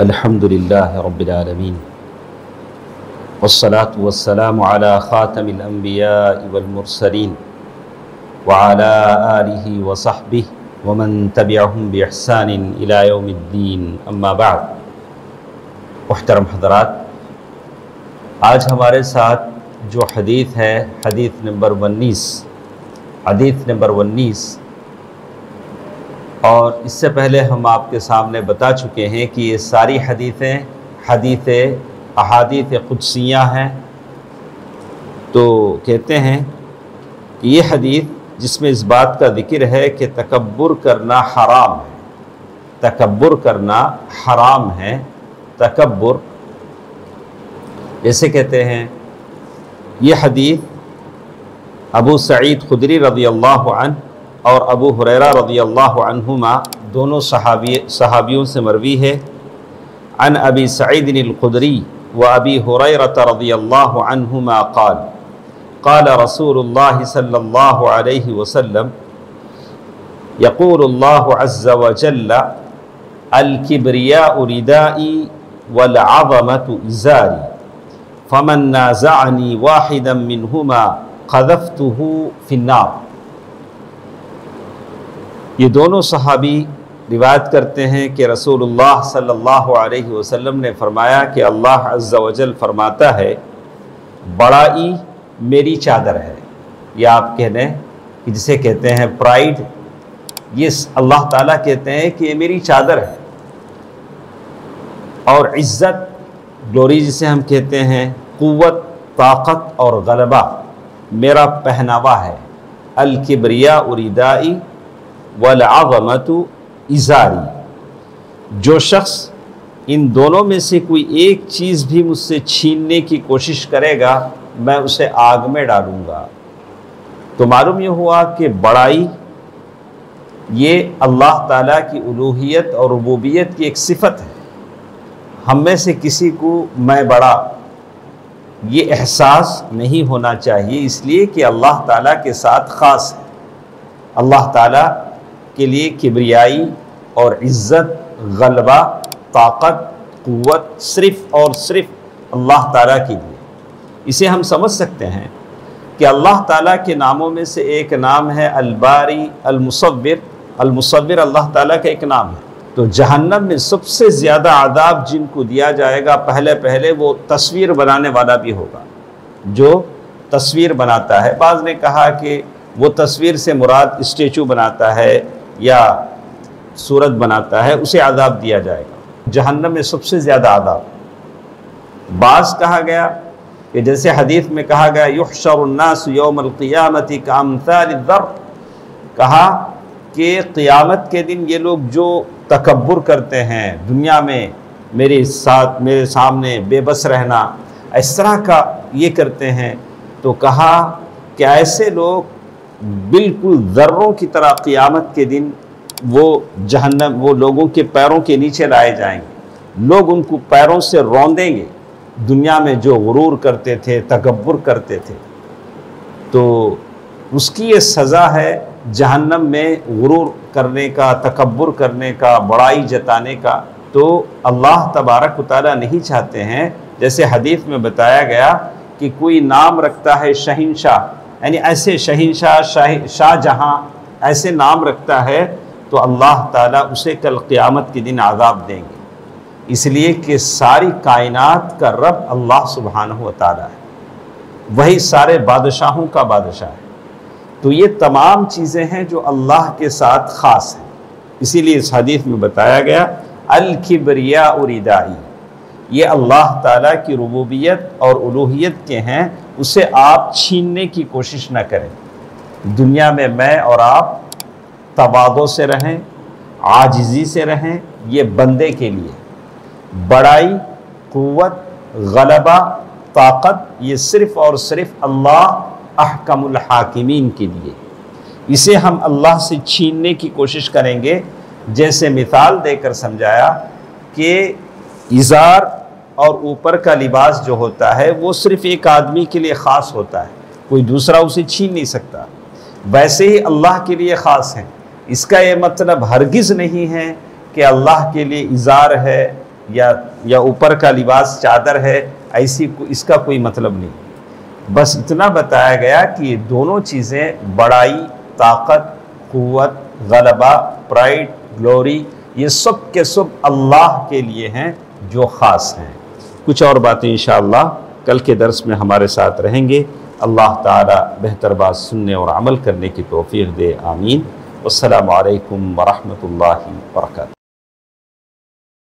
الحمد لله رب العالمين والصلاة والسلام على خاتم الأنبياء والمرسلين وعلى آله وصحبه ومن تبعهم بإحسان إلى يوم الدين أما بعد محترم حضرات، آج ہمارے ساتھ جو حدیث ہے، حدیث نمبر انیس، حدیث نمبر انیس اور اس سے پہلے ہم آپ کے سامنے بتا چکے ہیں کہ یہ ساری حدیثیں، حدیث احادیث قدسیاں ہیں۔ تو کہتے ہیں کہ یہ حدیث جس میں اس بات کا ذکر ہے کہ تکبر کرنا حرام ہے۔ تکبر کرنا حرام ہے۔ تکبر جیسے کہتے ہیں، یہ حدیث ابو سعید خدری رضی اللہ عنہ اور ابو حریرہ رضی اللہ عنہما دونوں صحابی صحابیوں سے مروی ہے۔ عن ابی سعید القدری و ابی حریرہ رضی اللہ عنہما قال قال رسول اللہ صلی اللہ علیہ وسلم يقول الله عز وجل الكبرياء ردائي والعظمة إزاري فمن نازعني واحدا منهما قذفته في النار۔ یہ دونوں صحابی روایت کرتے ہیں کہ رسول اللہ صلی اللہ علیہ وسلم نے فرمایا کہ اللہ عز و جل فرماتا ہے بڑائی میری چادر ہے۔ یہ آپ کہنے کہ جسے کہتے ہیں پرائیڈ یہ اللہ تعالیٰ کہتے ہیں کہ یہ میری چادر ہے۔ اور عزت، گلوری جسے ہم کہتے ہیں، قوت، طاقت اور غلبہ میرا پہناوا ہے۔ الکبریا اریدائی والعظمت ازاری جو شخص ان دونوں میں سے کوئی ایک چیز بھی مجھ سے چھیننے کی کوشش کرے گا، میں اسے آگ میں ڈالوں گا۔ تو معلوم یہ ہوا کہ بڑائی، یہ اللہ تعالیٰ کی الوحیت اور ربوبیت کی ایک صفت ہے۔ ہم میں سے کسی کو میں بڑا، یہ احساس نہیں ہونا چاہیے، اس لیے کہ اللہ تعالیٰ کے ساتھ خاص ہے۔ اللہ تعالیٰ کے لیے کبریائی اور عزت، غلبہ، طاقت، قوت صرف اور صرف اللہ تعالیٰ کے لیے۔ اسے ہم سمجھ سکتے ہیں کہ اللہ تعالیٰ کے ناموں میں سے ایک نام ہے الباری، المصور۔ المصور اللہ تعالیٰ کا ایک نام ہے۔ تو جہنم میں سب سے زیادہ عذاب جن کو دیا جائے گا، پہلے پہلے وہ تصویر بنانے والا بھی ہوگا۔ جو تصویر بناتا ہے، بعض نے کہا کہ وہ تصویر سے مراد اسٹیچو بناتا ہے۔ یا صورت بناتا ہے، اسے عذاب دیا جائے گا۔ جہنم میں سب سے زیادہ عذاب۔ بعض کہا گیا کہ جیسے حدیث میں کہا گیا، یحشر الناس یوم القیامتی کا امثال الذر۔ کہا کہ قیامت کے دن یہ لوگ جو تکبر کرتے ہیں دنیا میں، میرے ساتھ، میرے سامنے بے بس رہنا، اس طرح کا یہ کرتے ہیں۔ تو کہا کہ ایسے لوگ بالکل ذروں کی طرح قیامت کے دن وہ جہنم، وہ لوگوں کے پیروں کے نیچے لائے جائیں گے۔ لوگ ان کو پیروں سے روندیں گے۔ دنیا میں جو غرور کرتے تھے، تکبر کرتے تھے۔ تو اس کی یہ سزا ہے جہنم میں غرور کرنے کا، تکبر کرنے کا، بڑائی جتانے کا۔ تو اللہ تبارک و تعالیٰ نہیں چاہتے ہیں، جیسے حدیث میں بتایا گیا کہ کوئی نام رکھتا ہے شہنشاہ۔ یعنی ایسے شہنشاہ شاہ شاہ جہاں ایسے نام رکھتا ہے تو اللہ تعالیٰ اسے کل قیامت کے دن عذاب دیں گے۔ اس لیے کہ ساری کائنات کا رب اللہ سبحانہ و تعالیٰ ہے۔ وہی سارے بادشاہوں کا بادشاہ ہے۔ تو یہ تمام چیزیں ہیں جو اللہ کے ساتھ خاص ہیں۔ اسی لیے اس حدیث میں بتایا گیا الکبریا اردائی یہ اللہ تعالیٰ کی ربوبیت اور الوحیت کے ہیں، اسے آپ چھیننے کی کوشش نہ کریں۔ دنیا میں میں اور آپ توادوں سے رہیں، عاجزی سے رہیں، یہ بندے کے لیے۔ بڑائی، قوت، غلبہ، طاقت، یہ صرف اور صرف اللہ احکم الحاکمین کے لیے۔ اسے ہم اللہ سے چھیننے کی کوشش کریں گے۔ جیسے مثال دے کر سمجھایا کہ اظہار اور اوپر کا لباس جو ہوتا ہے وہ صرف ایک آدمی کے لیے خاص ہوتا ہے، کوئی دوسرا اسے چھین نہیں سکتا۔ ویسے ہی اللہ کے لیے خاص ہیں۔ اس کا یہ مطلب ہرگز نہیں ہے کہ اللہ کے لیے اظہار ہے یا یا اوپر کا لباس چادر ہے، ایسی اس کا کوئی مطلب نہیں۔ بس اتنا بتایا گیا کہ یہ دونوں چیزیں بڑائی، طاقت، قوت، غلبہ پرائڈ گلوری، یہ سب کے سب اللہ کے لیے ہیں جو خاص ہیں۔ کچھ اور باتیں انشاءاللہ کل کے درس میں ہمارے ساتھ رہیں گے۔ اللہ تعالی بہتر بات سننے اور عمل کرنے کی توفیق دے، آمین۔ والسلام علیکم ورحمۃ اللہ وبرکاتہ۔